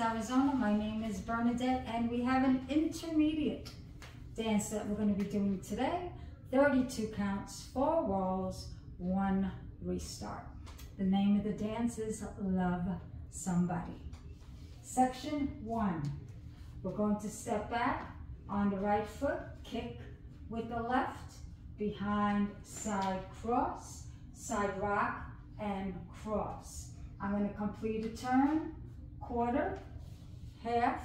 Arizona. My name is Bernadette and we have an intermediate dance that we're going to be doing today. 32 counts, four walls, one restart. The name of the dance is Love Somebody. Section one, we're going to step back on the right foot, kick with the left, behind side cross, side rock, and cross. I'm going to complete a turn, quarter, half,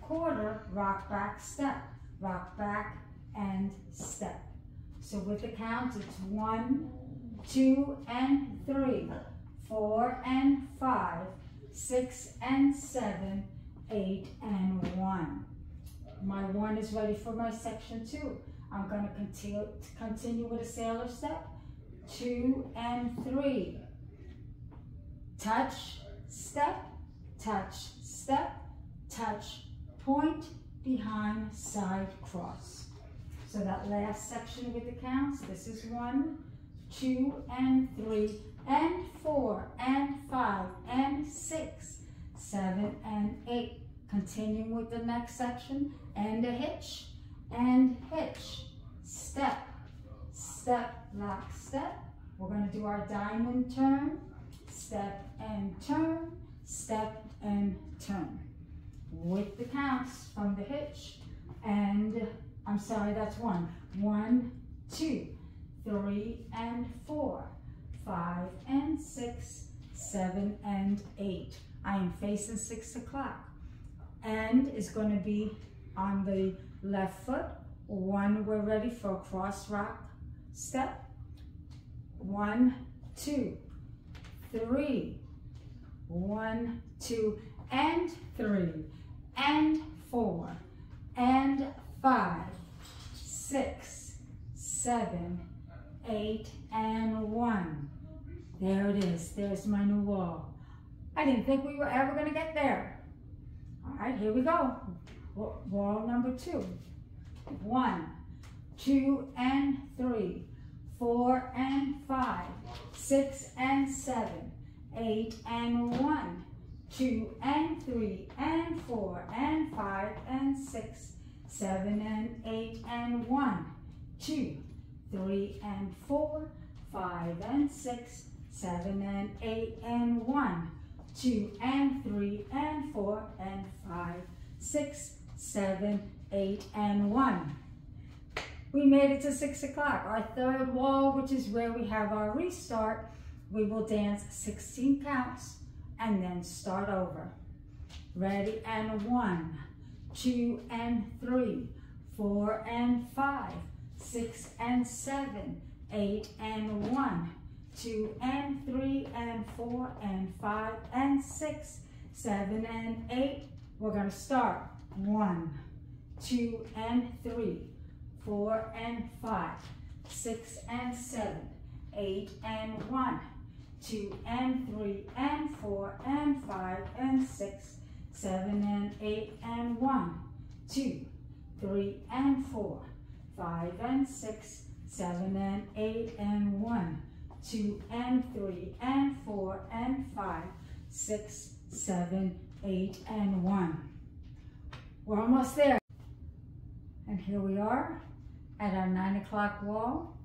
quarter, rock back, step, rock back, and step. So with the count, it's one, two, and three, four, and five, six, and seven, eight, and one. My one is ready for my section two. I'm going to continue, continue with a sailor step, two, and three, touch, step, touch, step, touch, point, behind, side, cross. So that last section with the counts, this is one, two, and three, and four, and five, and six, seven, and eight. Continuing with the next section, and a hitch, and hitch, step, step, lock, step. We're gonna do our diamond turn, step and turn, step and turn. With the counts from the hitch, and I'm sorry, that's one. One, two, three, and four, five, and six, seven, and eight. I am facing six o'clock. And is going to be on the left foot. One, we're ready for a cross rock step. One, two, three, one, two, and three, and four, and five, six, seven, eight, and one. There it is. There's my new wall. I didn't think we were ever going to get there. All right, here we go. Wall number two. One, two, and three, four, and five, six, and seven, eight and one, two and three and four and five and six, seven and eight and one, two, three and four, five and six, seven and eight and one, two and three and four and five, six, seven, eight and one. We made it to six o'clock. Our third wall, which is where we have our restart, we will dance 16 counts and then start over. Ready, and one, two, and three, four, and five, six, and seven, eight, and one, two, and three, and four, and five, and six, seven, and eight. We're gonna start. One, two, and three, four, and five, six, and seven, eight, and one, two and three and four and five and six, seven and eight and one, two, three and four, five and six, seven and eight and one, two and three and four and five, six, seven, eight and one. We're almost there. And here we are at our nine o'clock wall.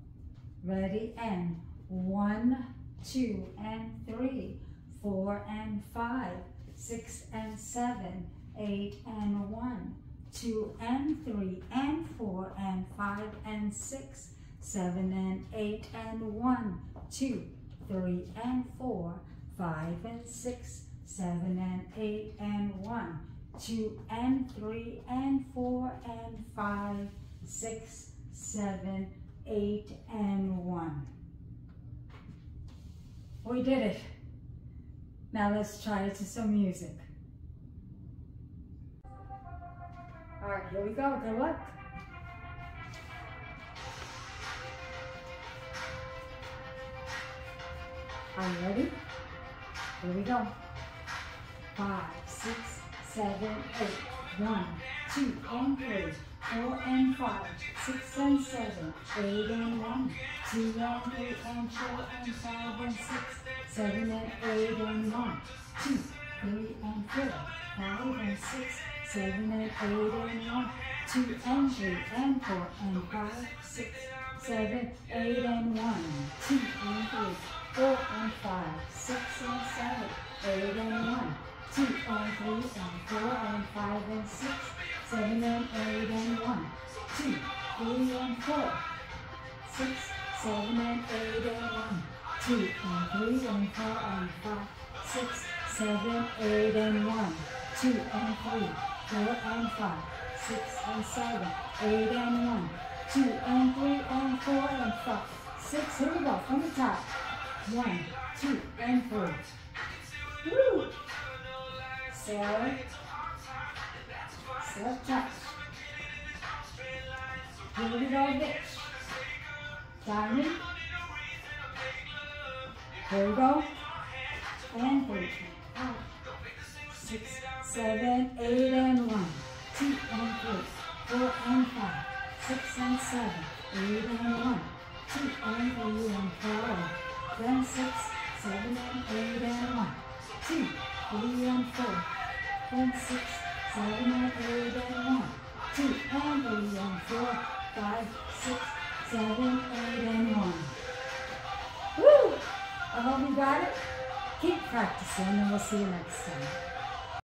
Ready and one, two and three, four and five, six and seven, eight and one, two and three and four and five and six, seven and eight and one, two, three and four, five and six, seven and eight and one, two and three and four and five, six, seven, eight and one. We did it. Now let's try it to some music. All right, here we go. Good luck. Are you ready? Here we go. Five, six, seven, eight. One, two, and three four and five, six and seven, eight and one, two and three and four and five and six, seven and eight and one, two, three and four, five and six, seven and eight and one, two and three and four and five, six, seven, eight and one, two and three, four and five, six and seven, eight and one, two and three and four and five and six, seven and eight and one, two, three and four, six, seven and eight and one, two and three and four and five, six, seven, eight and one, two and three, four and five, six and seven, eight and one, two and three and four and five, six. Here we go from the top. One, two, and three. Woo! Sarah. Sarah touch. Here we go, hitch. Diamond. Here we go. And three, five, six, seven, eight, and one, two, and three, four, and five, six, and seven, eight, and one, two, and three, and four, then six, seven, and eight, and one, two, three, and four, then six, seven, and eight, and one, two, and three, and four, five, six, seven, eight, and one. Woo! I hope you got it. Keep practicing and we'll see you next time.